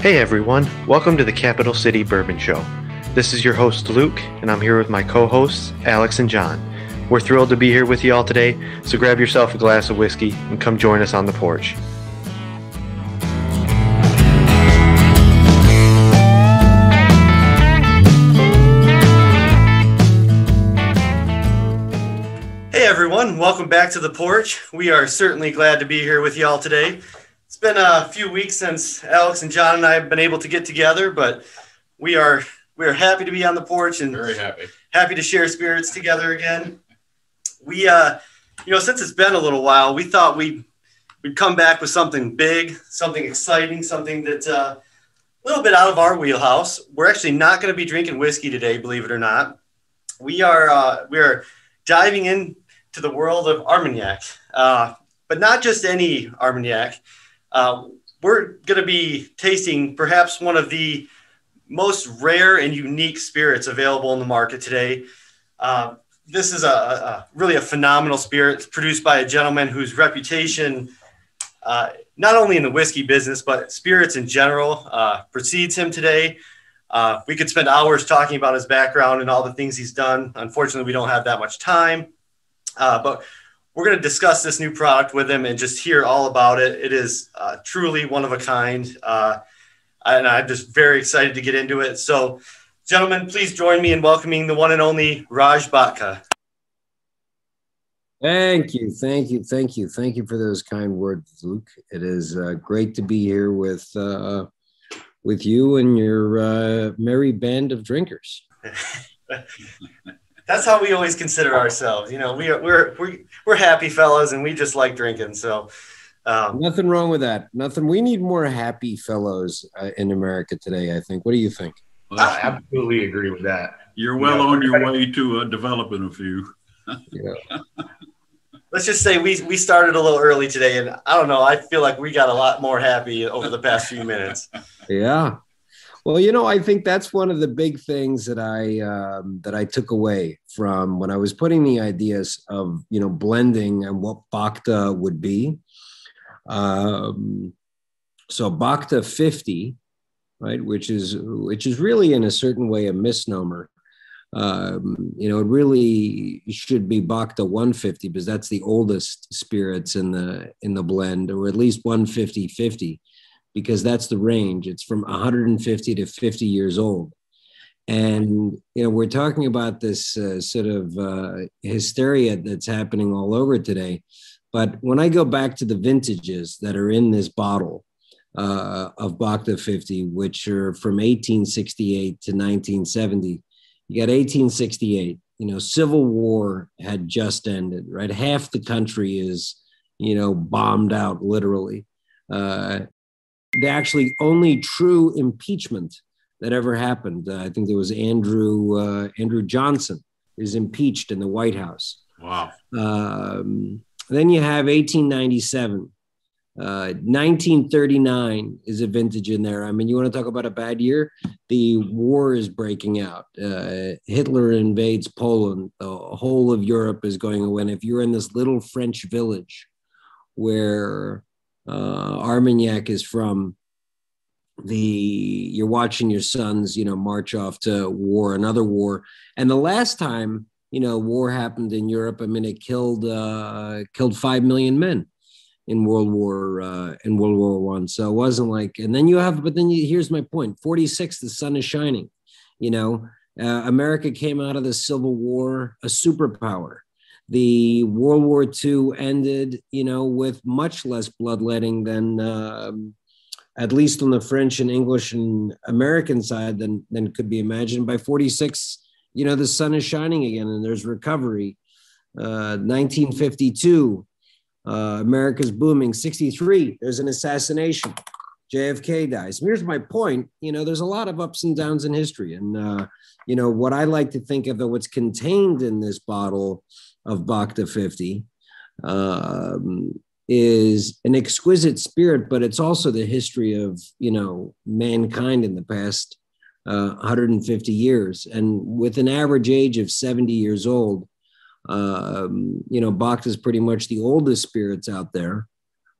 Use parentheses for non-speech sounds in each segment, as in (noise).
Hey everyone, welcome to the Capital City Bourbon Show. This is your host Luke, and I'm here with my co hosts Alex and John. We're thrilled to be here with you all today, so grab yourself a glass of whiskey and come join us on the porch. Hey everyone, welcome back to the porch. We are certainly glad to be here with you all today. It's been a few weeks since Alex and John and I have been able to get together, but we are we are happy to be on the porch and Very happy. happy to share spirits together again. We uh you know, since it's been a little while, we thought we'd we'd come back with something big, something exciting, something that's uh, a little bit out of our wheelhouse. We're actually not going to be drinking whiskey today, believe it or not. We are uh, we are diving into the world of Armagnac, uh, but not just any Armagnac. Uh, we're going to be tasting perhaps one of the most rare and unique spirits available in the market today. Uh, this is a, a, really a phenomenal spirit produced by a gentleman whose reputation, uh, not only in the whiskey business but spirits in general, uh, precedes him today. Uh, we could spend hours talking about his background and all the things he's done. Unfortunately, we don't have that much time, uh, but we're going to discuss this new product with him and just hear all about it. It is uh, truly one of a kind, uh, and I'm just very excited to get into it. So, gentlemen, please join me in welcoming the one and only Raj Bhakta. Thank you, thank you, thank you, thank you for those kind words, Luke. It is uh, great to be here with uh, with you and your uh, merry band of drinkers. (laughs) That's how we always consider ourselves. You know, we are we're we're, we're happy fellows, and we just like drinking. So. Um, Nothing wrong with that. Nothing. We need more happy fellows uh, in America today. I think. What do you think? Well, I absolutely agree with that. You're well Yeah. on your way to uh, developing a few. Yeah. (laughs) let's just say we we started a little early today, and I don't know. I feel like we got a lot more happy over the past few minutes. (laughs) Yeah. Well, you know, I think that's one of the big things that I um, that I took away from when I was putting the ideas of you know blending and what Bhakta would be. Um, so Bhakta 50, right, which is which is really in a certain way a misnomer. Um, you know, it really should be Bhakta 150 because that's the oldest spirits in the in the blend, or at least 150 50 because that's the range. It's from 150 to 50 years old. And, you know, we're talking about this uh, sort of uh, hysteria that's happening all over today. But when I go back to the vintages that are in this bottle uh, of Bhakta 50, which are from 1868 to 1970, you got 1868, you know, Civil War had just ended, right? Half the country is, you know, bombed out literally. Uh, the actually only true impeachment that ever happened. Uh, I think there was Andrew uh, Andrew Johnson is impeached in the White House. Wow. Um, then you have 1897. Uh, 1939 is a vintage in there. I mean, you want to talk about a bad year? The war is breaking out. Uh, Hitler invades Poland. The whole of Europe is going away. And if you're in this little French village where uh, Armagnac is from, the you're watching your sons, you know, march off to war, another war. And the last time, you know, war happened in Europe, I mean, it killed uh, killed five million men in World War uh, in World War One. So it wasn't like, and then you have, but then you, here's my point: 46, the sun is shining. You know, uh, America came out of the Civil War a superpower. The World War II ended, you know, with much less bloodletting than, um, at least on the French and English and American side, than than could be imagined. By 46, you know, the sun is shining again, and there's recovery. Uh, 1952, uh, America's booming. 63, there's an assassination. JFK dies. Here's my point. You know, there's a lot of ups and downs in history. And, uh, you know, what I like to think of, that what's contained in this bottle of Bhakta 50 um, is an exquisite spirit, but it's also the history of, you know, mankind in the past uh, 150 years. And with an average age of 70 years old, um, you know, Bhakta is pretty much the oldest spirits out there.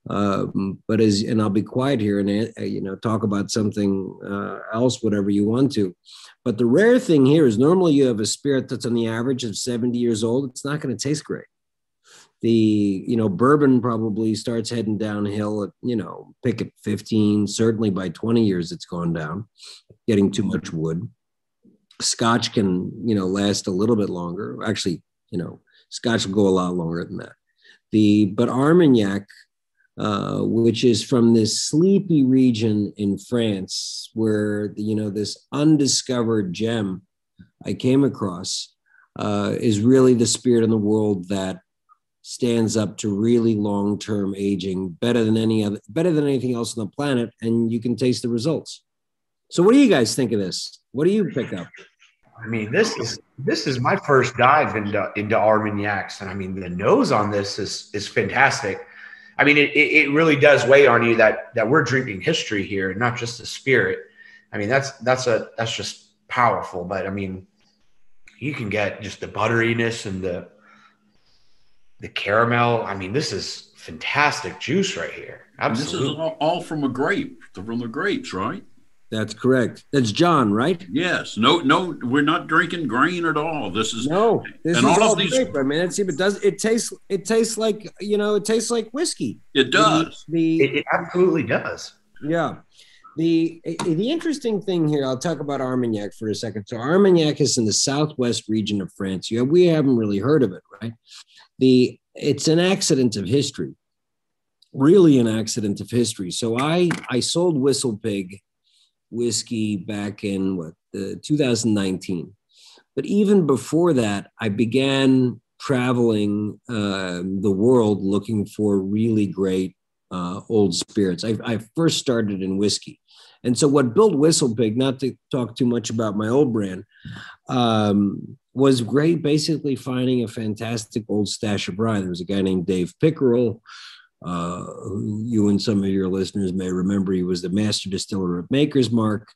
Um, but as and I'll be quiet here and uh, you know talk about something uh, else, whatever you want to. But the rare thing here is normally you have a spirit that's on the average of 70 years old. It's not going to taste great. The you know bourbon probably starts heading downhill at you know pick at 15. Certainly by 20 years it's gone down, getting too much wood. Scotch can you know last a little bit longer. Actually, you know Scotch will go a lot longer than that. The but Armagnac uh, which is from this sleepy region in France where, you know, this undiscovered gem I came across uh, is really the spirit in the world that stands up to really long-term aging better than any other better than anything else on the planet and you can taste the results so what do you guys think of this what do you pick up I mean, this is this is my first dive into into Armagnacs, and I mean, the nose on this is is fantastic. I mean, it, it really does weigh on you that that we're drinking history here, and not just the spirit. I mean, that's that's a that's just powerful. But I mean, you can get just the butteriness and the the caramel. I mean, this is fantastic juice right here. Absolutely. this is all, all from a grape, from the grapes, right? That's correct. That's John, right? Yes. No, no, we're not drinking grain at all. This is no. This and is all all of these. grape. I mean, it's it does it tastes it tastes like you know it tastes like whiskey. It does. The, the It, it absolutely does. yeah. The the interesting thing here, I'll talk about Armagnac for a second. So Armagnac is in the southwest region of France. You we haven't really heard of it, right? The it's an accident of history, really an accident of history. So I I sold Whistle Pig whiskey back in what uh, 2019, but even before that, I began traveling uh, the world looking for really great uh, old spirits. I, I first started in whiskey. And so, what built Whistle Pig, not to talk too much about my old brand, um, was great basically finding a fantastic old stash of rye. There was a guy named Dave Pickerell, uh, who you and some of your listeners may remember. He was the master distiller at Maker's Mark,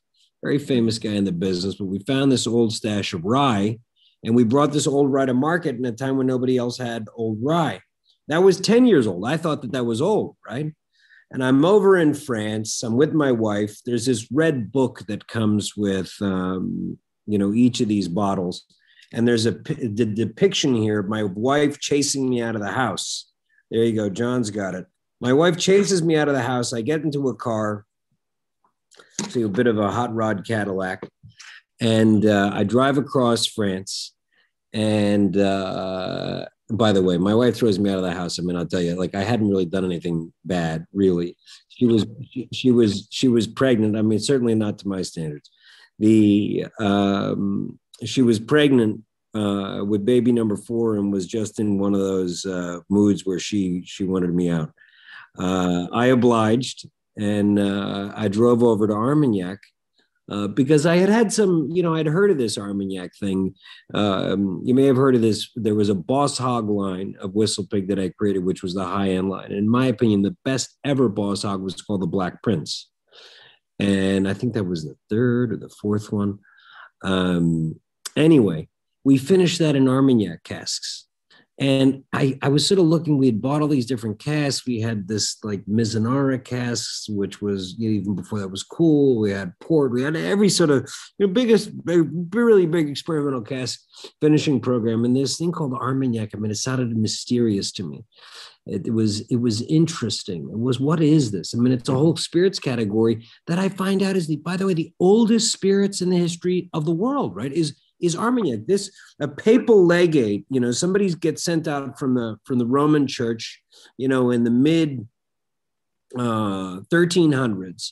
very famous guy in the business. But we found this old stash of rye, and we brought this old rye to market in a time when nobody else had old rye. That was 10 years old. I thought that that was old, right? And I'm over in France. I'm with my wife. There's this red book that comes with, um, you know, each of these bottles. And there's a the depiction here of my wife chasing me out of the house. There you go. John's got it. My wife chases me out of the house. I get into a car, see a bit of a hot rod Cadillac, and uh, I drive across France. And uh, by the way, my wife throws me out of the house. I mean, I'll tell you, like I hadn't really done anything bad, really. She was, she, she was, she was pregnant. I mean, certainly not to my standards. The um, she was pregnant uh, with baby number four and was just in one of those uh, moods where she she wanted me out. Uh, I obliged, and uh, I drove over to Armagnac uh, because I had had some, you know, I'd heard of this Armagnac thing. Um, you may have heard of this. There was a Boss Hog line of Whistle Pig that I created, which was the high end line. In my opinion, the best ever Boss Hog was called the Black Prince, and I think that was the third or the fourth one. Um, anyway, we finished that in Armagnac casks. And I, I was sort of looking, we had bought all these different casks. We had this like Mizunara casks, which was you know, even before that was cool. We had port, we had every sort of you know, biggest, really big experimental cask finishing program. And this thing called Armagnac, I mean, it sounded mysterious to me. It, it was it was interesting. It was what is this? I mean, it's a whole spirits category that I find out is the by the way the oldest spirits in the history of the world. Right? Is is Armagnac. This a papal legate, you know, somebody gets sent out from the from the Roman Church, you know, in the mid uh, 1300s,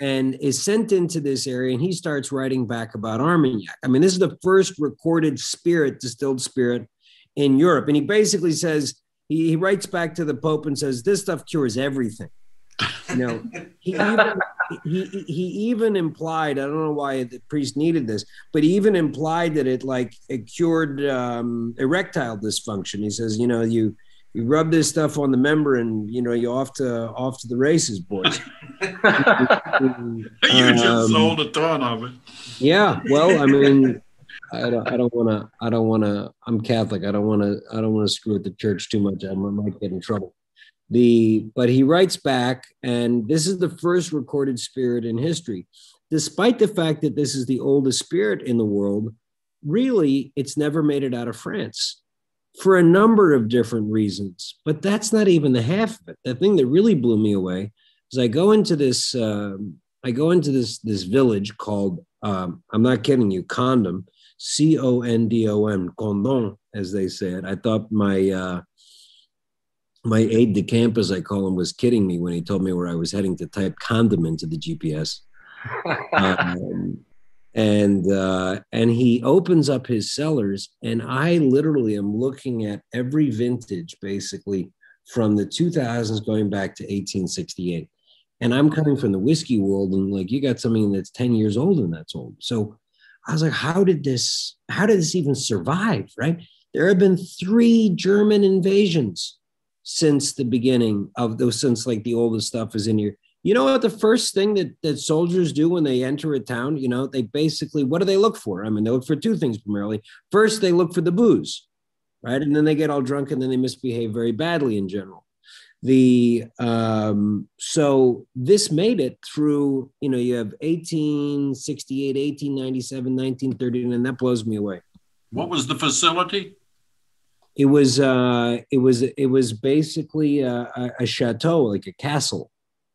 and is sent into this area, and he starts writing back about Armagnac. I mean, this is the first recorded spirit, distilled spirit in Europe, and he basically says he, he writes back to the Pope and says this stuff cures everything. You know, he he, he even implied, I don't know why the priest needed this, but he even implied that it like it cured um, erectile dysfunction. He says, you know, you you rub this stuff on the member and you know you off to off to the races, boys. (laughs) you just Um, sold a ton of it. Yeah, well, I mean, I don't, I don't want to, I don't want to. I'm Catholic. I don't want to, I don't want to screw with the church too much. I might get in trouble. The but he writes back, and this is the first recorded spirit in history. Despite the fact that this is the oldest spirit in the world, really it's never made it out of France for a number of different reasons. But that's not even the half of it. The thing that really blew me away is I go into this um, I go into this this village called um, I'm not kidding you, Condom, C O N D O M, Condom, as they say it. I thought my uh, my aide de camp, as I call him, was kidding me when he told me where I was heading to type condom into the GPS. (laughs) um, and uh, and he opens up his cellars, and I literally am looking at every vintage, basically from the 2000s going back to 1868. And I'm coming from the whiskey world, and like you got something that's 10 years old and that's old. So I was like, how did this, how did this even survive? Right. There have been three German invasions since the beginning of those, since like the oldest stuff is in here. You know what the first thing that, that soldiers do when they enter a town, you know, they basically, what do they look for? I mean, they look for two things primarily. First, they look for the booze, right? And then they get all drunk and then they misbehave very badly in general. The um, so this made it through, you know, you have 1868, 1897, 1930, and that blows me away. What was the facility? It was uh, it was it was basically a, a chateau, like a castle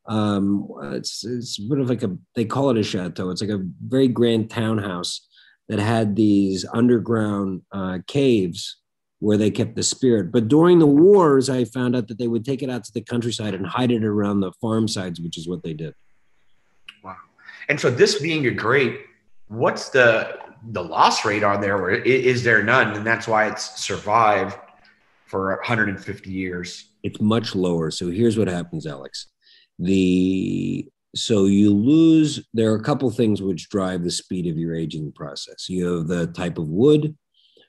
um, it's it's sort of like a they call it a chateau. It's like a very grand townhouse that had these underground uh, caves where they kept the spirit. But during the wars, I found out that they would take it out to the countryside and hide it around the farm sides, which is what they did. Wow! And so this being a great, what's the the loss rate on there? Or is there none? And that's why it's survived for 150 years. It's much lower. So here's what happens, Alex the so you lose there are a couple things which drive the speed of your aging process you have the type of wood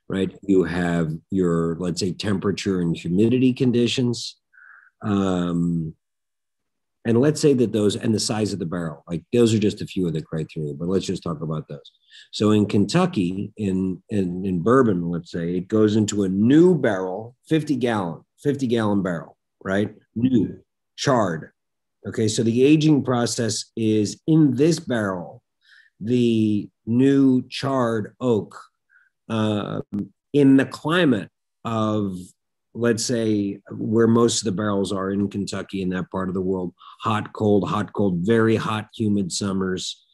right you have your let's say temperature and humidity conditions um, and let's say that those and the size of the barrel like those are just a few of the criteria but let's just talk about those. So in kentucky in in, in bourbon let's say it goes into a new barrel 50 gallon 50 gallon barrel right? New charred. Okay, so the aging process is in this barrel, the new charred oak uh, in the climate of, let's say, where most of the barrels are in Kentucky in that part of the world hot, cold, hot, cold, very hot, humid summers.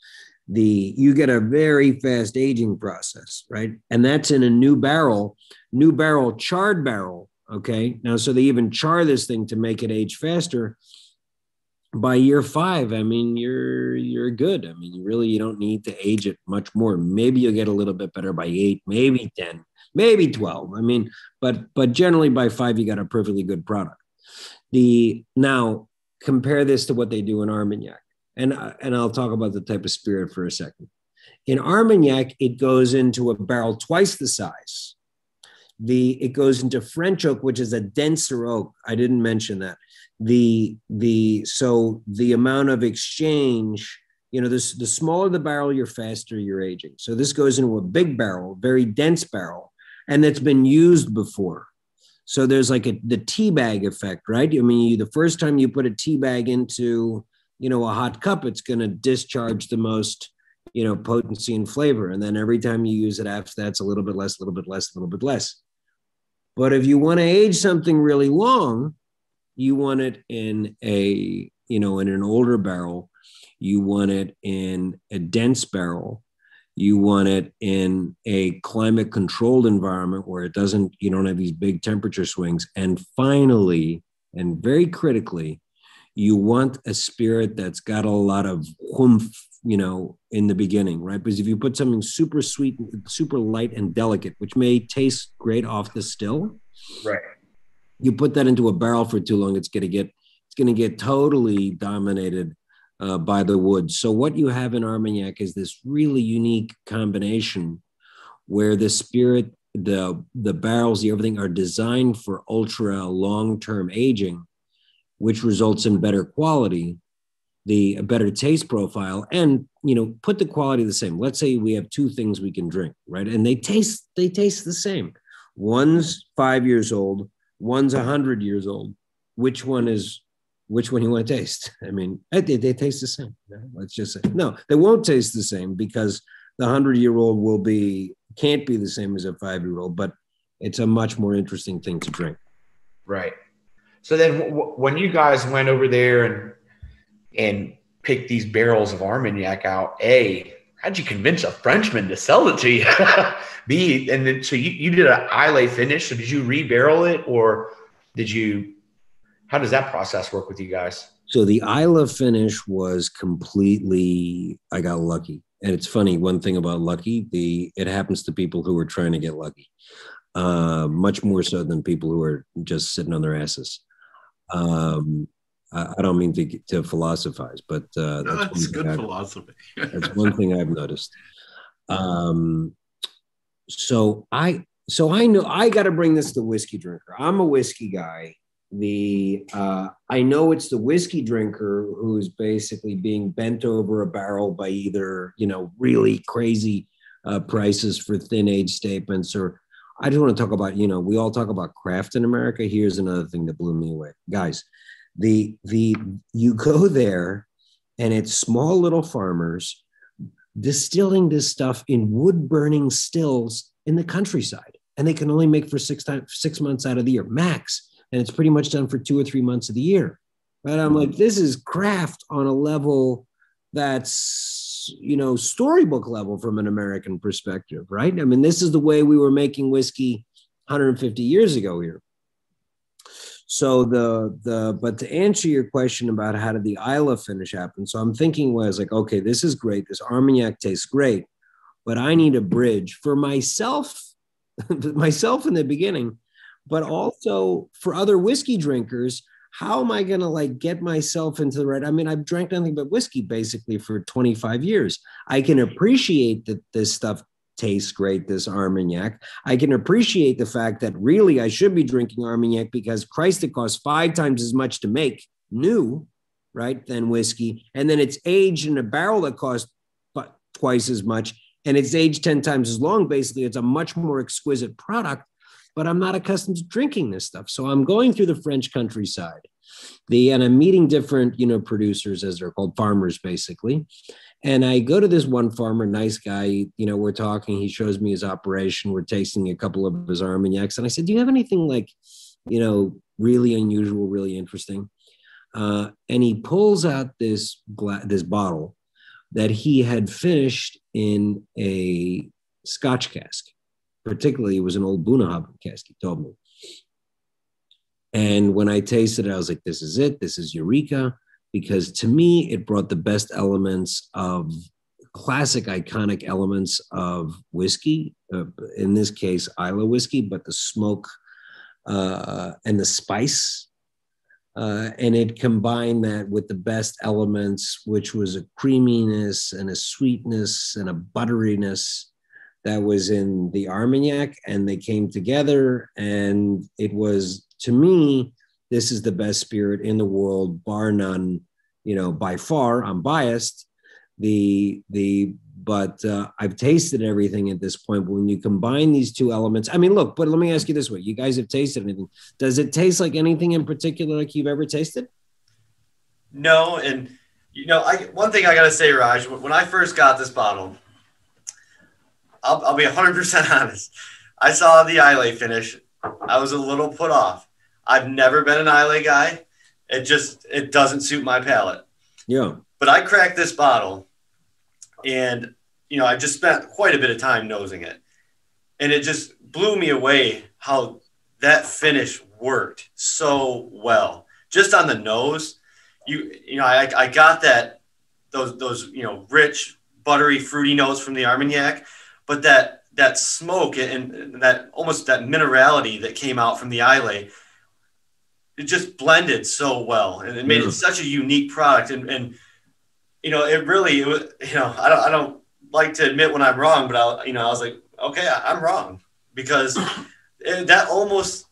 The you get a very fast aging process, right? And that's in a new barrel, new barrel, charred barrel. Okay, now so they even char this thing to make it age faster by year five, I mean, you're you're good. I mean, you really you don't need to age it much more. Maybe you'll get a little bit better by eight, maybe ten, maybe twelve. I mean, but but generally by five, you got a perfectly good product. The now compare this to what they do in Armagnac, and and I'll talk about the type of spirit for a second. In Armagnac, it goes into a barrel twice the size. The it goes into French oak, which is a denser oak. I didn't mention that the the so the amount of exchange you know this the smaller the barrel you're faster you're aging so this goes into a big barrel very dense barrel and that's been used before. So there's like a the tea bag effect right? I mean you, the first time you put a tea bag into you know a hot cup it's going to discharge the most you know potency and flavor. And then every time you use it after that's a little bit less a little bit less a little bit less. But if you want to age something really long you want it in a you know in an older barrel. You want it in a dense barrel you want it in a climate controlled environment where it doesn't you don't have these big temperature swings. And finally and very critically you want a spirit that's got a lot of humph you know in the beginning right? Because if you put something super sweet super light and delicate which may taste great off the still right. you put that into a barrel for too long, it's going to get it's going to get totally dominated uh, by the wood. So what you have in Armagnac is this really unique combination where the spirit, the the barrels, the everything are designed for ultra long term aging, which results in better quality, the better taste profile, and you know put the quality the same. Let's say we have two things we can drink, right, and they taste they taste the same. One's five years old, one's a 100 years old which one is which one you want to taste. (laughs) I mean, eh, they, they taste the same. Let's just say no, they won't taste the same because the hundred year old will be can't be the same as a five year old, but it's a much more interesting thing to drink. Right. So then, w- when you guys went over there and and picked these barrels of Armagnac out, a how'd you convince a Frenchman to sell it to you? (laughs) B and then so you, you did an Islay finish. So did you rebarrel it or did you? How does that process work with you guys? So the Islay finish was completely. I got lucky, and it's funny. One thing about lucky, the it happens to people who are trying to get lucky, uh, much more so than people who are just sitting on their asses. Um, I, I don't mean to to philosophize, but uh, No, that's, that's one good I've- philosophy. (laughs) that's one thing I've noticed. Um, so I so I know I got to bring this to whiskey drinker. I'm a whiskey guy. The uh, I know it's the whiskey drinker who's basically being bent over a barrel by either you know really crazy uh, prices for thin age statements or I just want to talk about you know we all talk about craft in America. Here's another thing that blew me away, guys. The the you go (laughs) there and it's small little farmers distilling this stuff in wood burning stills in the countryside and they can only make for six times six months out of the year max and it's pretty much done for two or three months of the year but i'm like this is craft on a level that's you know storybook level from an american perspective right i mean this is the way we were making whiskey 150 years ago here so the the but to answer your question about how did the Islay finish happen? So I'm thinking was like, okay, this is great. This Armagnac tastes great, but I need a bridge for myself, (laughs) myself in the beginning, but also for other whiskey drinkers. How am I gonna like get myself into the right? I mean, I've drank nothing but whiskey basically for 25 years. I can appreciate that this stuff tastes great, this Armagnac. I can appreciate the fact that really I should be drinking Armagnac because Christ, it costs five times as much to make new, right, than whiskey. And then it's aged in a barrel that costs but twice as much. And it's aged 10 times as long. Basically, it's a much more exquisite product, but I'm not accustomed to drinking this stuff. So I'm going through the French countryside. The and I'm meeting different, you know, producers as they're called farmers, basically. And I go to this one farmer, nice guy. You know, we're talking. He shows me his operation. We're tasting a couple of his Armagnacs, and I said, "Do you have anything like, you know, really unusual, really interesting?" Uh, and he pulls out this gla- this bottle that he had finished in a Scotch cask. Particularly, it was an old Bunnahabhain cask. He told me. And when I tasted it, I was like, "This is it. This is Eureka." because to me it brought the best elements of classic iconic elements of whiskey uh, in this case Islay whiskey but the smoke uh, and the spice uh, and it combined that with the best elements which was a creaminess and a sweetness and a butteriness that was in the armagnac and they came together and it was to me this is the best spirit in the world, bar none. You know, by far, I'm biased. The the but uh, I've tasted everything at this point. But when you combine these two elements, I mean, look. But let me ask you this way: You guys have tasted anything? Does it taste like anything in particular like you've ever tasted? No, and you know, I one thing I gotta say, Raj, when I first got this bottle, I'll, I'll be 100% honest. I saw the Islay finish. I was a little put off. I've never been an Islay guy. It just it doesn't suit my palate. Yeah. But I cracked this bottle, and you know, I just spent quite a bit of time nosing it, and it just blew me away how that finish worked so well. Just on the nose, you you know, I I got that those those you know rich buttery fruity notes from the Armagnac, but that that smoke and, and that almost that minerality that came out from the Islay it just blended so well. And it made it mm. such a unique product. And and you know it really it was you know I don't I don't like to admit when I'm wrong but I you know I was like okay I, I'm wrong. Because (coughs) it, that almost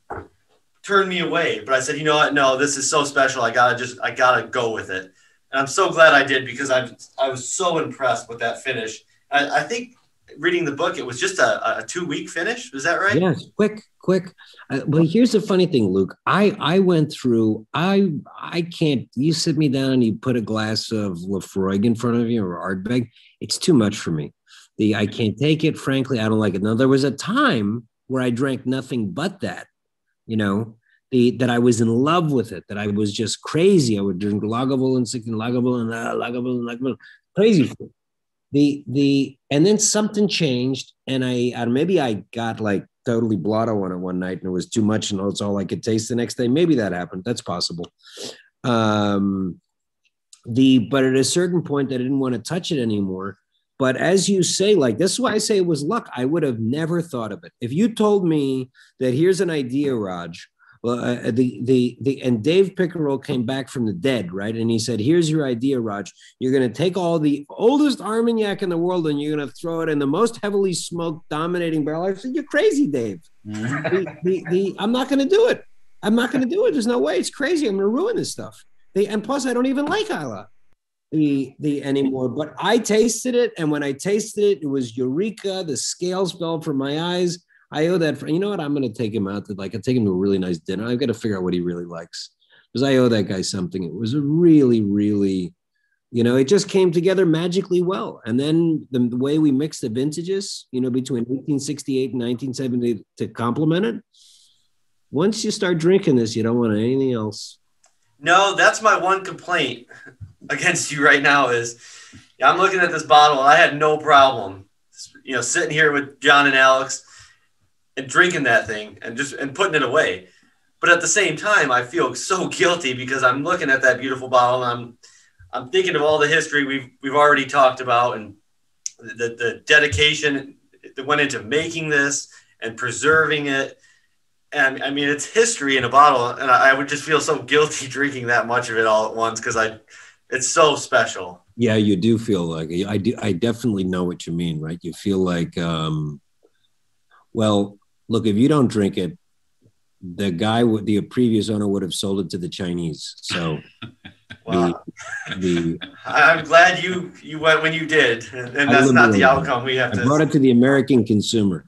turned me away. But I said you know what? No this is so special. I gotta just I gotta go with it. And I'm so glad I did because I'm, I was so impressed with that finish. I, I think reading the book, it was just a, a two week finish. Was that right? Yes, quick, quick. Uh, well, here's the funny thing, Luke. I I went through. I I can't. You sit me down and you put a glass of Laphroaig in front of you or Ardbeg. It's too much for me. The I can't take it. Frankly, I don't like it. Now there was a time where I drank nothing but that. You know, the that I was in love with it. That I was just crazy. I would drink Lagavulin and Lagavulin and uh, Lagavulin and Lagavulin. Crazy the the and then something changed and i uh, maybe i got like totally blotto on it one night and it was too much and it's all i could taste the next day. Maybe that happened. That's possible. Um the but at a certain point i didn't want to touch it anymore. But as you say like this is why i say it was luck. I would have never thought of it. If you told me that here's an idea raj well, uh, uh, the the the and Dave Pickerell came back from the dead, right? And he said, "Here's your idea, Raj. You're going to take all the oldest Armagnac in the world and you're going to throw it in the most heavily smoked, dominating barrel." I said, "You're crazy, Dave. Mm-hmm. the, the, the, I'm not going to do it. I'm not going to do it. There's no way. It's crazy. I'm going to ruin this stuff. They, and plus, I don't even like Islay the the anymore. But I tasted it, and when I tasted it, it was eureka. The scales fell from my eyes." I owe that. For, you know what? I'm going to take him out to like I take him to a really nice dinner. I've got to figure out what he really likes because I owe that guy something. It was a really, really, you know, it just came together magically well. And then the, the way we mixed the vintages, you know, between 1868 and 1970 to complement it. Once you start drinking this, you don't want anything else. No, that's my one complaint (laughs) against you right now is I'm looking at this bottle. I had no problem, you know, sitting here with John and Alex and drinking that thing and just and putting it away. But at the same time, I feel (laughs) so guilty because I'm looking at that beautiful bottle and I'm I'm thinking of all the history we've we've already talked about and the the dedication that went into making this and preserving it. And I mean, it's history in a bottle, and I, I would just feel so (laughs) guilty drinking that much of it all at once because I, it's so special. Yeah, you do feel like I do. I definitely know what you mean, right? You feel like, um, well, look, if you don't drink it, the guy with the previous owner would have sold it to the Chinese. So wow. (laughs) the, the, I'm glad you you went when you did, and that's not the outcome we have I to. brought it to the American consumer.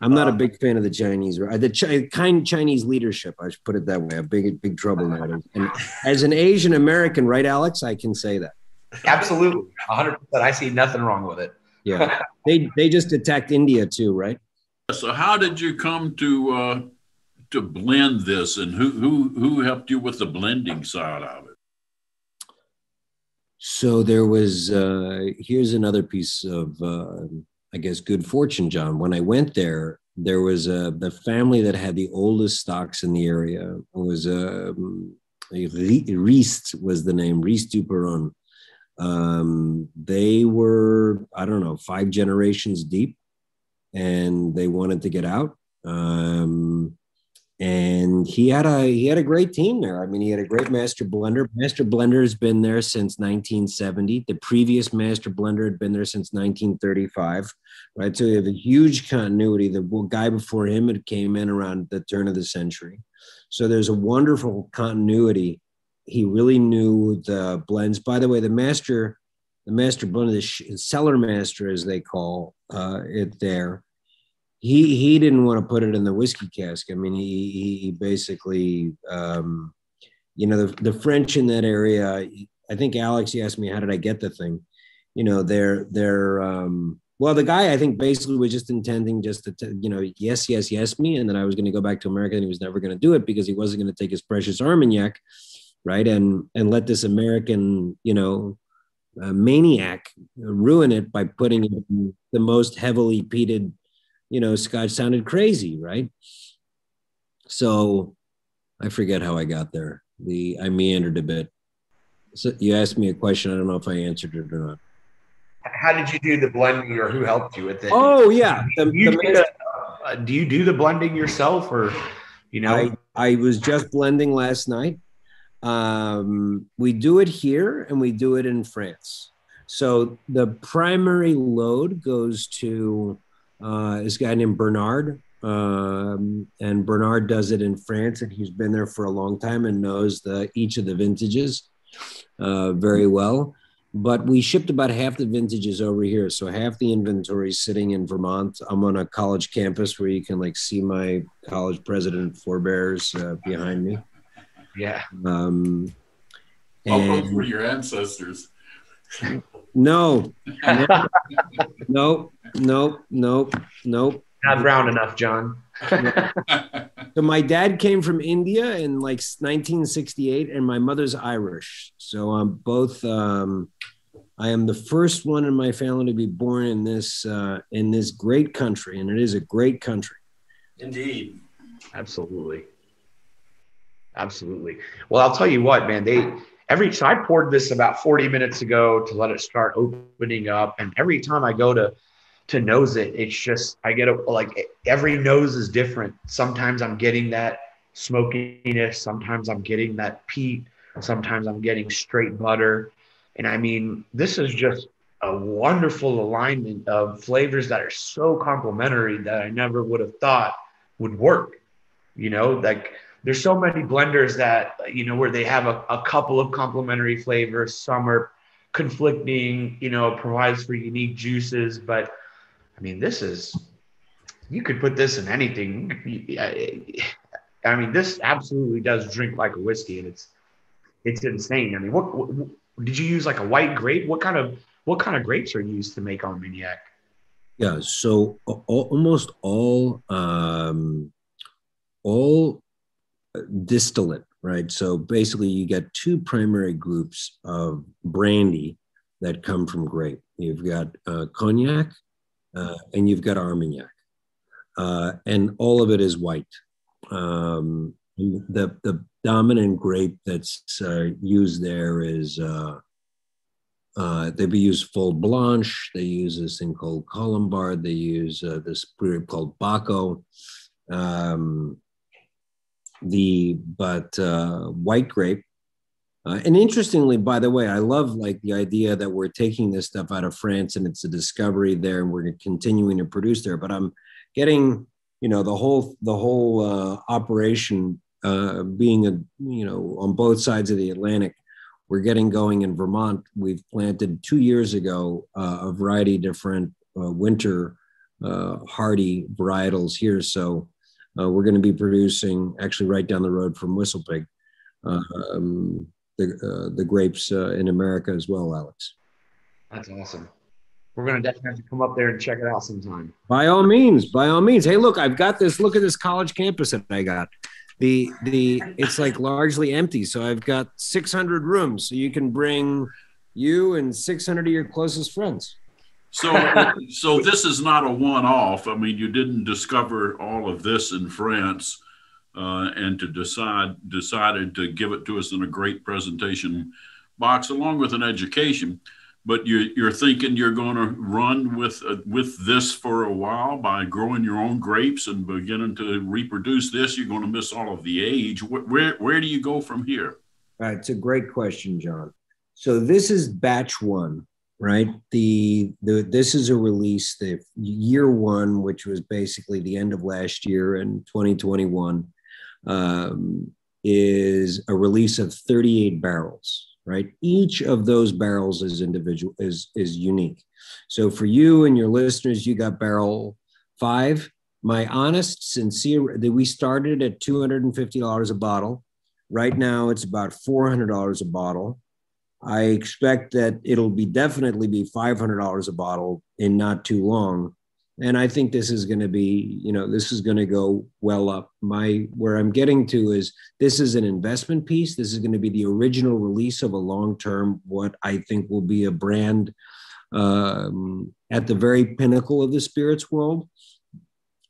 I'm not a oh. big fan of the Chinese, uh, the Ch- kind Chinese leadership. I should put it that way. I'm big, big trouble now. And as an Asian American, right, Alex, I can say that. Absolutely, 100. percent I see nothing wrong with it. Yeah, they they just attacked India too, right? So, how did you come to uh, to blend this, and who who who helped you with the blending side of it? So there was. Uh, here's another piece of, uh, I guess, good fortune, John. When I went there, there was a the family that had the oldest stocks in the area. It was um, Ryst was the name, Ryst Dupeyron. Um, they were, I don't know, five generations deep and they wanted to get out. Um, and he had a he had a great team there. I mean, he had a great master blender. Master blender has been there since 1970. The previous master blender had been there since 1935, right? So you have a huge continuity. The guy before him had came in around the turn of the century. So there's a wonderful continuity. He really knew the blends. By the way, the master, the master blender, the cellar master, as they call uh, it there, he he didn't want to put it in the whiskey cask. I mean, he he basically, um, you know, the the French in that area. I think Alex, he asked me, how did I get the thing? You know, they're they're um, well, the guy I think basically was just intending just to t- you know, yes, yes, yes, me, and then I was going to go back to America, and he was never going to do it because he wasn't going to take his precious Armagnac, right, and and let this American, you know, uh, maniac ruin it by putting it in the most heavily peated you know, Scotch sounded crazy, right? So I forget how I got there. The I meandered a bit. So you asked me a question. I don't know if I answered it or not. How did you do the blending, or who helped you with it? Oh yeah, the, do, you the, uh, do you do the blending yourself, or you know? I, I was just blending last night. Um, we do it here, and we do it in France. So the primary load goes to uh, this guy named Bernard. Um, and Bernard does it in France, and he's been there for a long time and knows the each of the vintages uh, very well. but we shipped about half the vintages over here. So half the inventory is sitting in Vermont. I'm on a college campus where you can like see my college president forebears uh, behind me. Yeah. Um, All those and- were your ancestors. (laughs) no, no, no, no, no. Not brown enough, John. (laughs) So my dad came from India in like 1968, and my mother's Irish. So I'm both. Um, I am the first one in my family to be born in this uh, in this great country, and it is a great country. Indeed. Absolutely. Absolutely. Well, I'll tell you what, man, they every so I poured this about 40 minutes ago to let it start opening up. And every time I go to to nose it, it's just I get a like every nose is different. Sometimes I'm getting that smokiness, sometimes I'm getting that peat, sometimes I'm getting straight butter. And I mean, this is just a wonderful alignment of flavors that are so complementary that I never would have thought would work. You know, like there's so many blenders that, you know, where they have a, a couple of complementary flavors, some are conflicting, you know, provides for unique juices. But I mean, this is, you could put this in anything. (laughs) I mean, this absolutely does drink like a whiskey and it's, it's insane. I mean, what, what did you use like a white grape? What kind of, what kind of grapes are used to make Armagnac? Yeah. So almost all um, all distillate, right? So basically, you get two primary groups of brandy that come from grape. You've got uh, cognac, uh, and you've got Armagnac, uh, and all of it is white. Um, the the dominant grape that's uh, used there is uh, uh, they use folle blanche. They use this thing called colombard. They use this grape called Baco. Um, the but uh, white grape. Uh, and interestingly, by the way, I love like the idea that we're taking this stuff out of France and it's a discovery there, and we're continuing to produce there. But I'm getting, you know, the whole the whole uh, operation uh, being a you know on both sides of the Atlantic we're getting going in Vermont. We've planted two years ago uh, a variety of different uh, winter uh, hardy varietals here. So uh, we're going to be producing actually right down the road from Whistlepig um, the uh, the grapes uh, in America as well, Alex. That's awesome. We're gonna definitely have to come up there and check it out sometime. By all means, by all means. Hey, look, I've got this. Look at this college campus that I got. The the it's like largely empty. So I've got 600 rooms. So you can bring you and 600 of your closest friends. So, so this is not a one-off. I mean, you didn't discover all of this in France, uh, and to decide decided to give it to us in a great presentation box, along with an education. But you, you're thinking you're going to run with uh, with this for a while by growing your own grapes and beginning to reproduce this. You're going to miss all of the age. Where where, do you go from here? It's a great question, John. So this is batch one, right? The the this is a release the year one, which was basically the end of last year in 2021, um, is a release of 38 barrels. Right, each of those barrels is individual is is unique. So for you and your listeners, you got barrel five. My honest, sincere, that we started at two hundred and fifty dollars a bottle. Right now, it's about four hundred dollars a bottle. I expect that it'll be definitely be five hundred dollars a bottle in not too long, and I think this is going to be, you know, this is going to go well up. My where I'm getting to is this is an investment piece. This is going to be the original release of a long term, what I think will be a brand um, at the very pinnacle of the spirits world.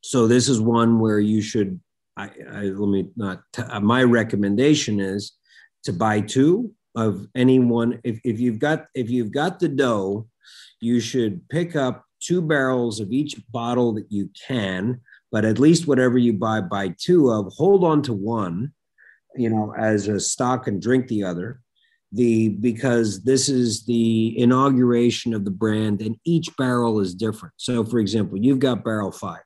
So this is one where you should. I, I let me not. T- my recommendation is to buy two of anyone. If, if you've got if you've got the dough, you should pick up two barrels of each bottle that you can. But at least whatever you buy, buy two of. Hold on to one, you know, as a stock and drink the other the because this is the inauguration of the brand and each barrel is different so for example you've got barrel five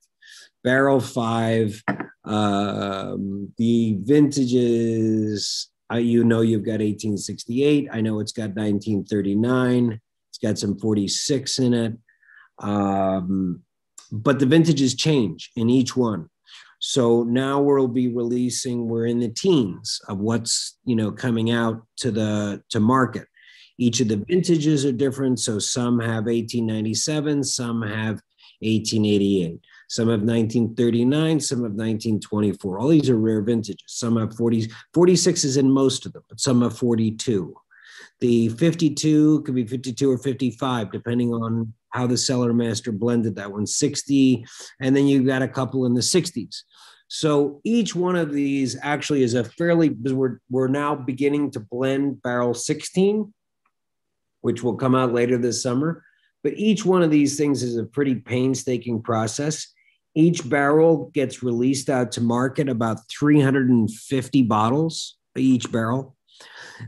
barrel five um, the vintages I, you know you've got 1868. I know it's got 1939. It's got some 46 in it. Um, but the vintages change in each one. So now we'll be releasing, we're in the teens of what's, you know, coming out to the to market. Each of the vintages are different. So some have 1897, some have 1888. Some have 1939, some have 1924. All these are rare vintages. Some have 40, 46 is in most of them, but some have 42. The 52 could be 52 or 55, depending on how the cellar master blended that one. 60, and then you've got a couple in the 60s. So each one of these actually is a fairly, we're, we're now beginning to blend barrel 16, which will come out later this summer. But each one of these things is a pretty painstaking process. Each barrel gets released out to market about 350 bottles each barrel.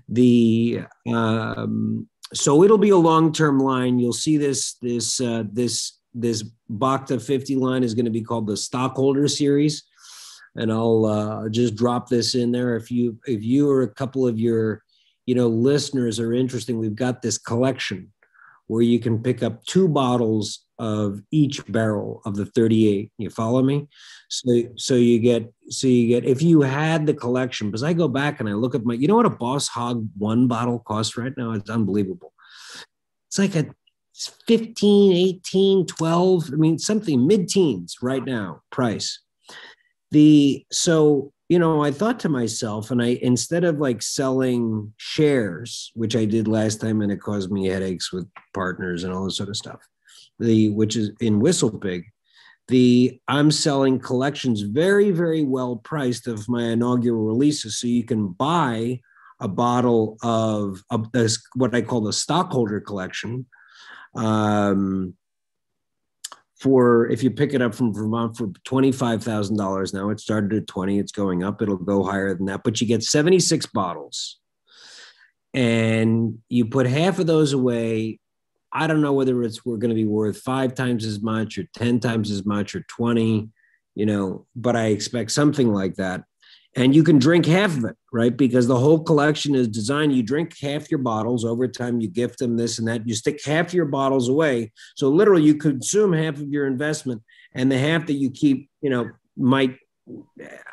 The um, so it'll be a long-term line. You'll see this this uh, this this Bhakta 50 line is going to be called the Stockholder Series, and I'll uh, just drop this in there. If you if you or a couple of your you know listeners are interested, we've got this collection where you can pick up two bottles of each barrel of the 38 you follow me? So so you get so you get if you had the collection because i go back and i look at my you know what a boss hog one bottle costs right now? It's unbelievable. It's like a 15 18 12 i mean something mid-teens right now price. The so you know, I thought to myself, and I instead of like selling shares, which I did last time, and it caused me headaches with partners and all this sort of stuff. The which is in WhistlePig, the I'm selling collections very, very well priced of my inaugural releases, so you can buy a bottle of, what I call the stockholder collection. Um, for if you pick it up from Vermont for $25,000 now, it started at 20, it's going up, it'll go higher than that, but you get 76 bottles. And you put half of those away. I don't know whether it's we're going to be worth five times as much or 10 times as much or 20, you know, but I expect something like that and you can drink half of it, right? Because the whole collection is designed. You drink half your bottles over time, you gift them this and that. You stick half your bottles away. So literally, you consume half of your investment, and the half that you keep, you know, might.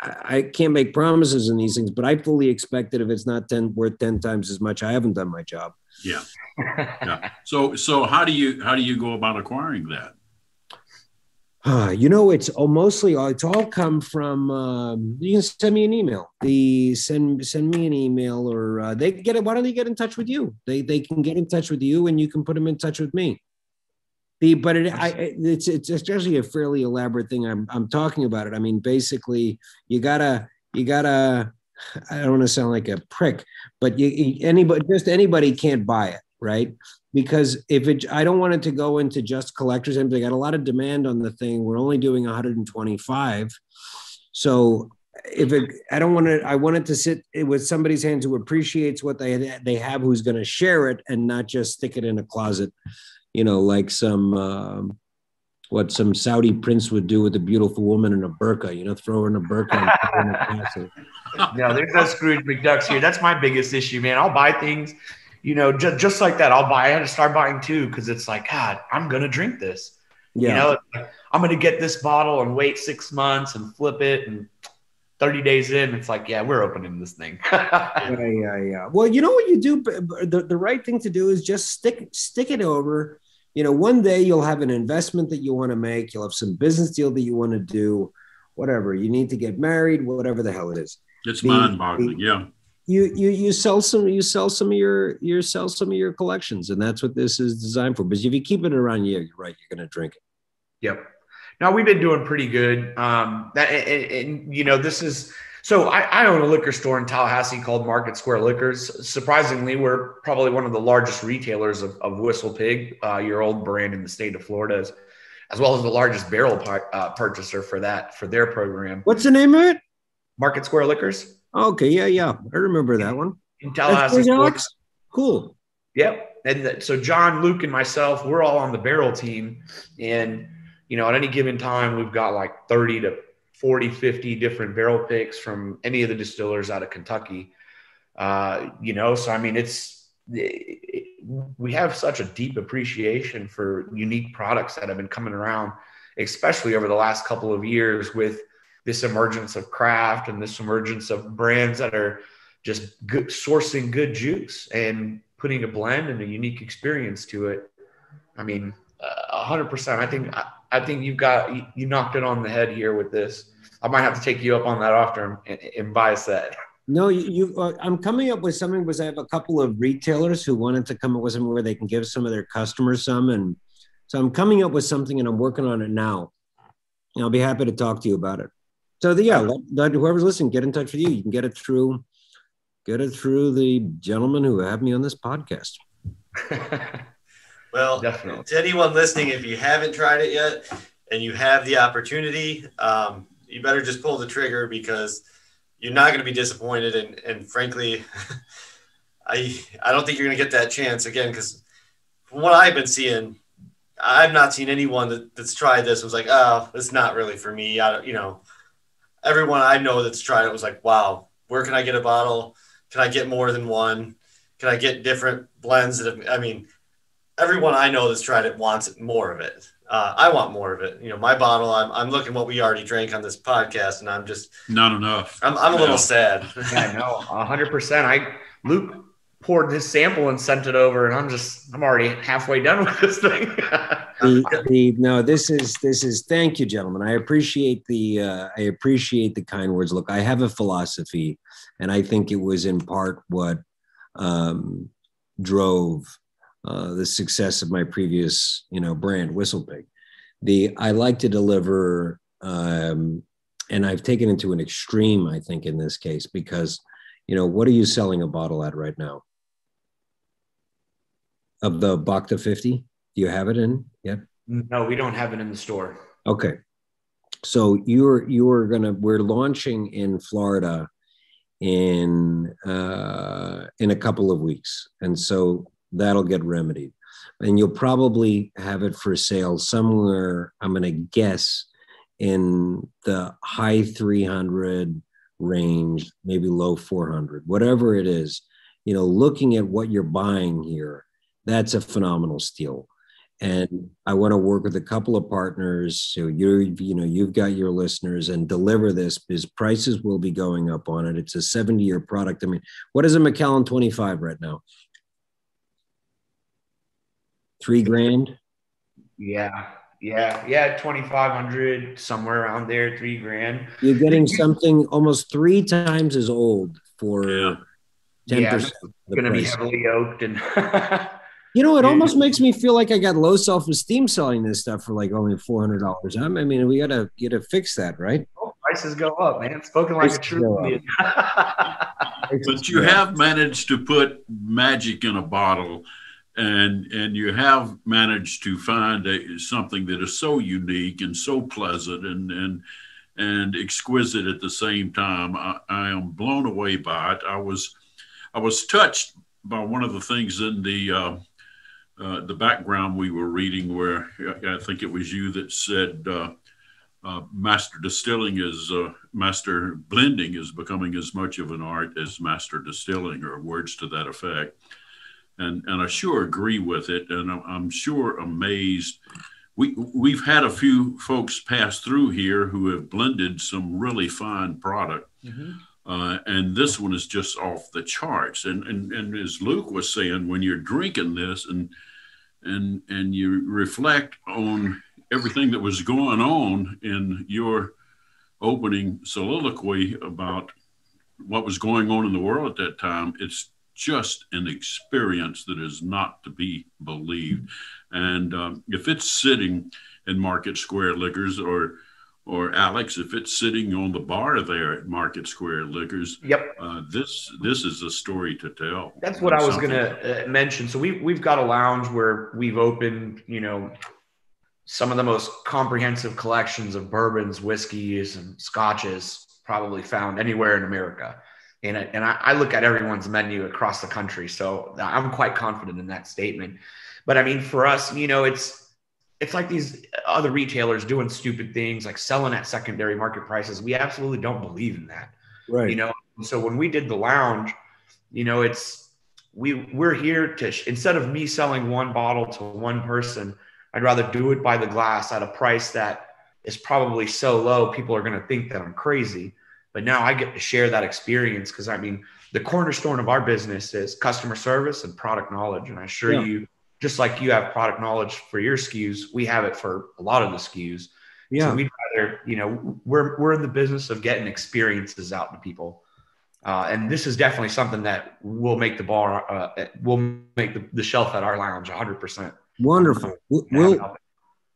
I can't make promises in these things, but I fully expect that if it's not ten worth ten times as much, I haven't done my job. Yeah. yeah. So so how do you how do you go about acquiring that? Uh, you know, it's all mostly it's all come from. Um, you can send me an email. The send send me an email, or uh, they get it. Why don't they get in touch with you? They they can get in touch with you, and you can put them in touch with me. The but it I it's it's actually a fairly elaborate thing. I'm I'm talking about it. I mean, basically, you gotta you gotta. I don't want to sound like a prick, but you anybody just anybody can't buy it, right? because if it i don't want it to go into just collectors and they got a lot of demand on the thing we're only doing 125 so if it i don't want to i want it to sit with somebody's hands who appreciates what they they have who's going to share it and not just stick it in a closet you know like some um, what some Saudi prince would do with a beautiful woman in a burqa, you know, throw her in a burqa. and In a (laughs) castle. no, there's no Scrooge McDucks here. That's my biggest issue, man. I'll buy things you know, just, just like that, I'll buy, I had to start buying too, because it's like, God, I'm going to drink this. Yeah. You know, I'm going to get this bottle and wait six months and flip it. And 30 days in, it's like, yeah, we're opening this thing. (laughs) yeah, yeah, yeah. Well, you know what you do? The, the right thing to do is just stick, stick it over. You know, one day you'll have an investment that you want to make. You'll have some business deal that you want to do, whatever. You need to get married, whatever the hell it is. It's mind boggling. Yeah you you you sell some you sell some of your you sell some of your collections and that's what this is designed for because if you keep it around you you're right you're going to drink it yep now we've been doing pretty good um that and, and you know this is so I, I, own a liquor store in tallahassee called market square liquors surprisingly we're probably one of the largest retailers of, of WhistlePig uh, your old brand in the state of florida as, as well as the largest barrel par, uh, purchaser for that for their program what's the name of it market square liquors Okay, yeah, yeah, I remember that one. In Tallahassee, Alex. Cool. Yep. And so John, Luke, and myself, we're all on the barrel team, and you know, at any given time, we've got like thirty to 40, 50 different barrel picks from any of the distillers out of Kentucky. Uh, you know, so I mean, it's it, we have such a deep appreciation for unique products that have been coming around, especially over the last couple of years with this emergence of craft and this emergence of brands that are just good, sourcing good juice and putting a blend and a unique experience to it. I mean, hundred percent. I think I, think you've got you, you, knocked it on the head here with this. I might have to take you up on that offer and, and buy a set. No, you. you uh, I'm coming up with something because I have a couple of retailers who wanted to come up with something where they can give some of their customers some, and so I'm coming up with something and I'm working on it now. And I'll be happy to talk to you about it. So the, yeah, let, let whoever's listening get in touch with you. You can get it through get it through the gentleman who have me on this podcast. (laughs) well, Definitely. to anyone listening, if you haven't tried it yet and you have the opportunity, um, you better just pull the trigger because you're not going to be disappointed. And, and frankly, (laughs) I I don't think you're going to get that chance again because from what I've been seeing, I've not seen anyone that, that's tried this was like, oh, it's not really for me. I don't, you know, everyone I know that's tried it was like, wow, where can I get a bottle? Can I get more than one? Can I get different blends? That have, I mean, everyone I know that's tried it wants more of it. Uh, I want more of it. You know, my bottle. I'm, I'm looking what we already drank on this podcast, and I'm just not enough. I'm, I'm a no. little sad. (laughs) yeah, no, hundred percent. I Luke poured his sample and sent it over, and I'm just I'm already halfway done with this thing. (laughs) the, the, no, this is this is. Thank you, gentlemen. I appreciate the uh, I appreciate the kind words. Look, I have a philosophy and I think it was in part what um, drove uh, the success of my previous, you know, brand, WhistlePig. The I like to deliver, um, and I've taken it to an extreme, I think, in this case, because, you know, what are you selling a bottle at right now? Of the Bhakta 50? Do you have it in yet? No, we don't have it in the store. Okay. So you're you're gonna we're launching in Florida in uh, in a couple of weeks, and so that'll get remedied. And you'll probably have it for sale somewhere. I'm going to guess in the high 300 range, maybe low 400, whatever it is. You know, looking at what you're buying here, that's a phenomenal steal and I want to work with a couple of partners. So you're, you know, you've got your listeners and deliver this because prices will be going up on it. It's a 70 year product. I mean, what is a Macallan 25 right now? Three grand. Yeah. Yeah. Yeah. 2,500 somewhere around there, three grand. You're getting something almost three times as old for yeah. 10%. Yeah, it's going to be heavily yoked and (laughs) You know, it almost makes me feel like I got low self esteem selling this stuff for like only four hundred dollars. I mean, we gotta get to fix that, right? Oh, prices go up, man. Spoken like prices a true (laughs) but you have managed to put magic in a bottle, and and you have managed to find a, something that is so unique and so pleasant and and and exquisite at the same time. I, I am blown away by it. I was I was touched by one of the things in the uh, uh, the background we were reading, where I think it was you that said uh, uh, master distilling is uh, master blending is becoming as much of an art as master distilling, or words to that effect. And and I sure agree with it, and I'm, I'm sure amazed. We we've had a few folks pass through here who have blended some really fine product. Mm-hmm. Uh, and this one is just off the charts. And, and and as Luke was saying, when you're drinking this and and and you reflect on everything that was going on in your opening soliloquy about what was going on in the world at that time it's just an experience that is not to be believed and um, if it's sitting in market square liquors or or Alex, if it's sitting on the bar there at Market Square Liquors, yep, uh, this this is a story to tell. That's what I was going to uh, mention. So we we've got a lounge where we've opened, you know, some of the most comprehensive collections of bourbons, whiskeys, and scotches probably found anywhere in America. And, I, and I, I look at everyone's menu across the country, so I'm quite confident in that statement. But I mean, for us, you know, it's it's like these other retailers doing stupid things like selling at secondary market prices. We absolutely don't believe in that. Right. You know, so when we did the lounge, you know, it's we we're here to instead of me selling one bottle to one person, I'd rather do it by the glass at a price that is probably so low people are going to think that I'm crazy. But now I get to share that experience because I mean, the cornerstone of our business is customer service and product knowledge. And I assure yeah. you, just like you have product knowledge for your SKUs, we have it for a lot of the SKUs. Yeah. So we'd rather, you know, we're, we're in the business of getting experiences out to people. Uh, and this is definitely something that will make the bar, uh, will make the, the shelf at our lounge 100%. Wonderful. We'll,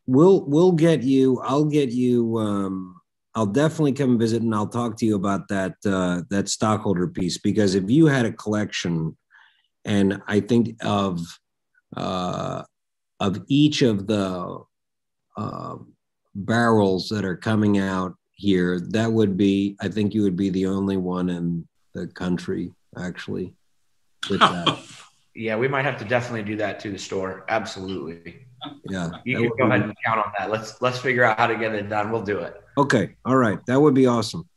we'll, we'll get you, I'll get you, um, I'll definitely come visit and I'll talk to you about that, uh, that stockholder piece, because if you had a collection and I think of, uh, of each of the, uh, barrels that are coming out here, that would be, I think you would be the only one in the country actually with (laughs) that. yeah, we might have to definitely do that to the store. Absolutely. Yeah. You can go ahead and count on that. Let's let's figure out how to get it done. We'll do it. Okay. All right. That would be awesome.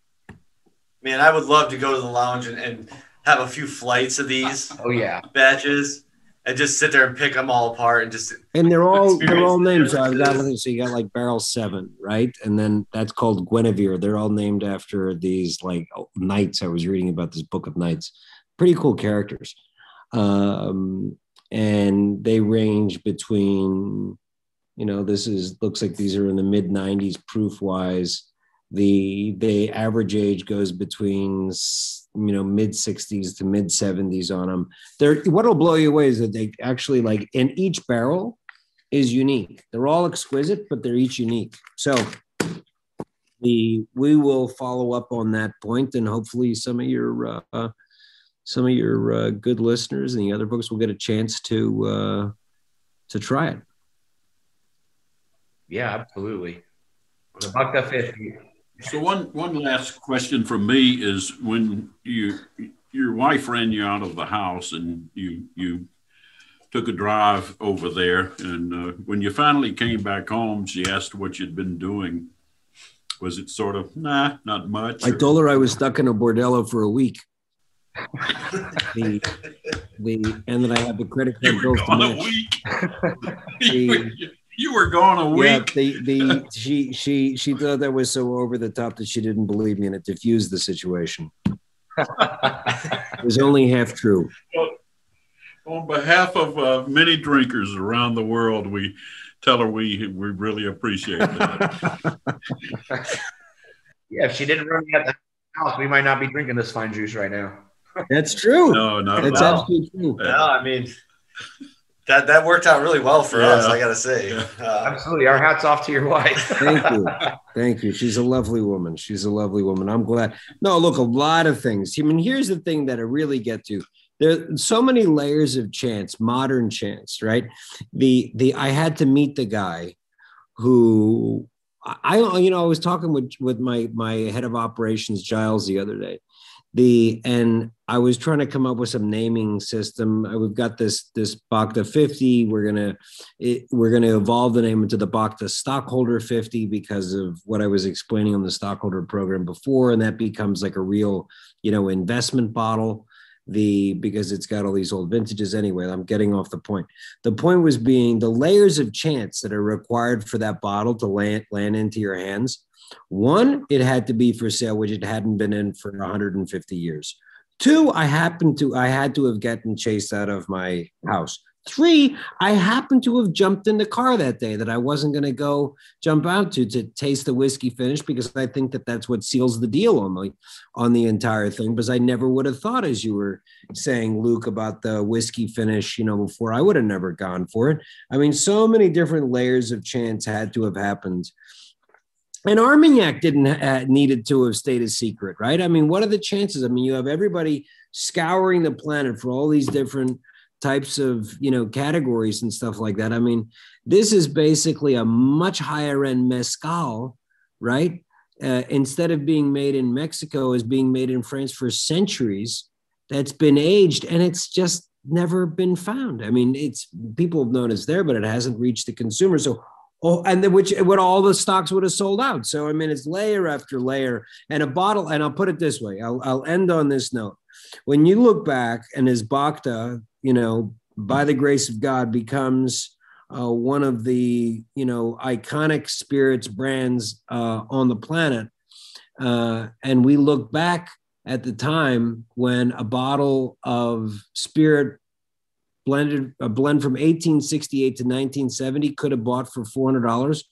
Man, I would love to go to the lounge and, and have a few flights of these. (laughs) Oh yeah. Batches and just sit there and pick them all apart and just and they're all they're all named so so you got like barrel seven right and then that's called Guinevere they're all named after these like knights I was reading about this book of knights pretty cool characters um and they range between you know this is looks like these are in the mid 90s proof wise the the average age goes between you know mid 60s to mid 70s on them they're what'll blow you away is that they actually like in each barrel is unique. They're all exquisite but they're each unique. So the we will follow up on that point and hopefully some of your uh, some of your uh, good listeners and the other folks will get a chance to uh, to try it. Yeah absolutely. The buck 50 so one one last question from me is when you your wife ran you out of the house and you you took a drive over there and uh, when you finally came back home she asked what you'd been doing. Was it sort of nah not much i or? told her i was stuck in a bordello for a week the, the and that i had the credit card bills to match. (laughs) the, you were gone a week. Yeah, the the she she she thought that was so over the top that she didn't believe me, and it diffused the situation. (laughs) it was only half true. Well, on behalf of uh, many drinkers around the world, we tell her we we really appreciate that. (laughs) yeah, if she didn't run me at the house, we might not be drinking this fine juice right now. That's true. No, no, that's absolutely true. No, I mean that that worked out really well for yeah. us. I gotta say, uh, absolutely. Our hats off to your wife. (laughs) Thank you, thank you. She's a lovely woman. She's a lovely woman. I'm glad. No, look, a lot of things. I mean, here's the thing that I really get to. There's so many layers of chance, modern chance, right? The the I had to meet the guy who I you know I was talking with with my my head of operations Giles the other day, the and I was trying to come up with some naming system. We've got this this Bhakta 50. We're gonna it, we're gonna evolve the name into the Bhakta Stockholder 50 because of what I was explaining on the stockholder program before, and that becomes like a real you know investment bottle. The because it's got all these old vintages anyway. I'm getting off the point. The point was being the layers of chance that are required for that bottle to land land into your hands one, it had to be for sale, which it hadn't been in for 150 years. Two, I happened to, I had to have gotten chased out of my house. Three, I happened to have jumped in the car that day that I wasn't going to go jump out to to taste the whiskey finish because I think that that's what seals the deal on the on the entire thing. Because I never would have thought, as you were saying, Luke, about the whiskey finish, you know, before I would have never gone for it. I mean, so many different layers of chance had to have happened and Armagnac didn't uh, needed to have stayed a secret, right? I mean, what are the chances? I mean, you have everybody scouring the planet for all these different types of you know categories and stuff like that. I mean, this is basically a much higher end mezcal, right? Uh, instead of being made in Mexico, is being made in France for centuries. That's been aged, and it's just never been found. I mean, it's people have known it's there, but it hasn't reached the consumer. So Oh, and then which would all the stocks would have sold out. So I mean, it's layer after layer, and a bottle. And I'll put it this way: I'll, I'll end on this note. when you look back and as Bhakta, you know, by the grace of God, becomes uh, one of the you know iconic spirits brands uh, on the planet, uh, and we look back at the time when a bottle of spirit blended a blend from 1868 to 1970 could have bought for $400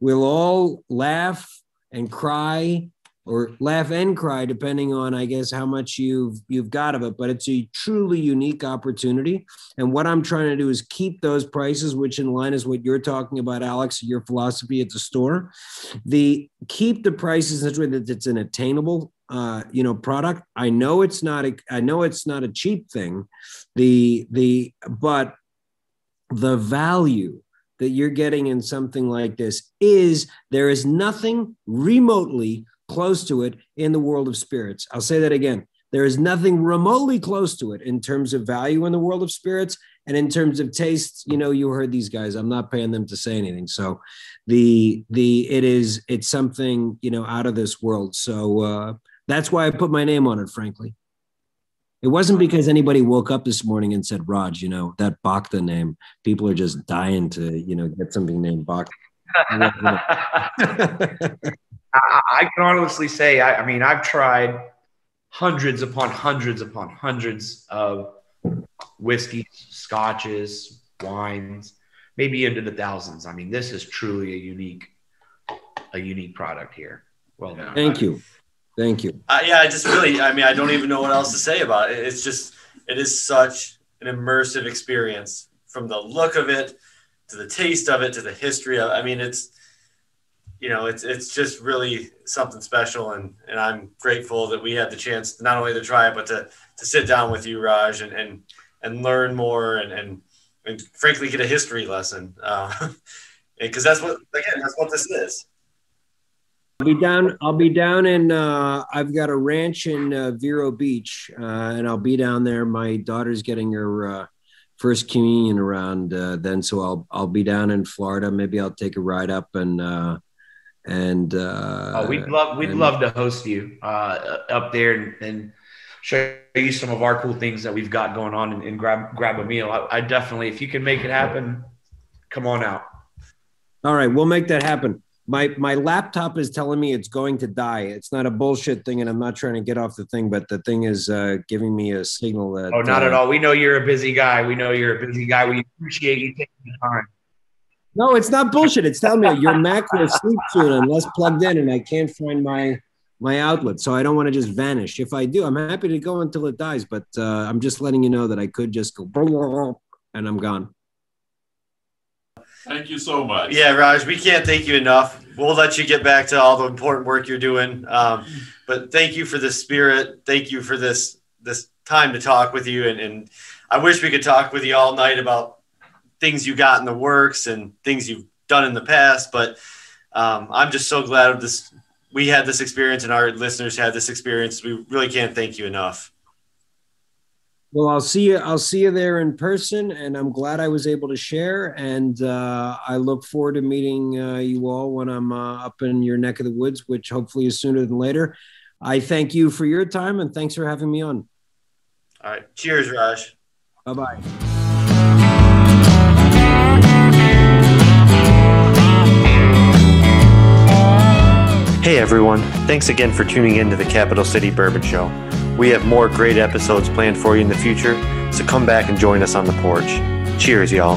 we'll all laugh and cry or laugh and cry depending on i guess how much you've you've got of it but it's a truly unique opportunity. And what i'm trying to do is keep those prices which in line is what you're talking about alex your philosophy at the store. The keep the prices in such a way that it's an attainable uh, you know product. I know it's not a i know it's not a cheap thing. The the but the value that you're getting in something like this is there is nothing remotely close to it in the world of spirits. I'll say that again. There is nothing remotely close to it in terms of value in the world of spirits and in terms of taste. You know, you heard these guys. I'm not paying them to say anything. So, the the it is it's something you know out of this world. So uh, that's why I put my name on it. Frankly, it wasn't because anybody woke up this morning and said, "Raj, you know that Bhakta name." People are just dying to you know get something named Bhakta. (laughs) (laughs) (laughs) I, I can honestly say, I, I mean, I've tried hundreds upon hundreds upon hundreds of whiskeys, scotches, wines, maybe into the thousands. I mean, this is truly a unique, a unique product here. Well done. Thank you. Thank you. Uh, yeah, I just really, I mean, I don't even know what else to say about it. It's just, it is such an immersive experience from the look of it to the taste of it to the history of. I mean, it's you know, it's it's just really something special, and and I'm grateful that we had the chance not only to try it, but to to sit down with you, Raj, and and and learn more, and and, and frankly get a history lesson, because uh, (laughs) that's what again that's what this is. I'll be down. I'll be down in. Uh, I've got a ranch in uh, Vero Beach, uh, and I'll be down there. My daughter's getting her uh, first communion around uh, then, so I'll I'll be down in Florida. Maybe I'll take a ride up and uh, and uh, oh, we'd love we'd and, love to host you uh, up there and, and, show you some of our cool things that we've got going on and, and grab grab a meal. I, I, definitely, if you can make it happen, come on out. All right, we'll make that happen. My my laptop is telling me it's going to die. It's not a bullshit thing, and I'm not trying to get off the thing, but the thing is uh, giving me a signal that. Oh, not uh, at all. We know you're a busy guy. We know you're a busy guy. We appreciate you taking the time. No, it's not bullshit. It's telling me your Mac will sleep soon unless plugged in, and I can't find my my outlet. So I don't want to just vanish. If I do, I'm happy to go until it dies. But uh, I'm just letting you know that I could just go (laughs) and I'm gone. Thank you so much. Yeah, Raj, we can't thank you enough. We'll let you get back to all the important work you're doing. Um, but thank you for the spirit. Thank you for this this time to talk with you. And, and I wish we could talk with you all night about things you got in the works and things you've done in the past. But um, I'm just so glad of this. We had this experience and our listeners had this experience. We really can't thank you enough. Well, I'll see you. I'll see you there in person, and I'm glad I was able to share. And uh, I look forward to meeting uh, you all when I'm uh, up in your neck of the woods, which hopefully is sooner than later. I thank you for your time, and thanks for having me on. All right. Cheers, Raj. Bye bye. Hey everyone, thanks again for tuning in to the Capital City Bourbon Show. We have more great episodes planned for you in the future, so come back and join us on the porch. Cheers, y'all.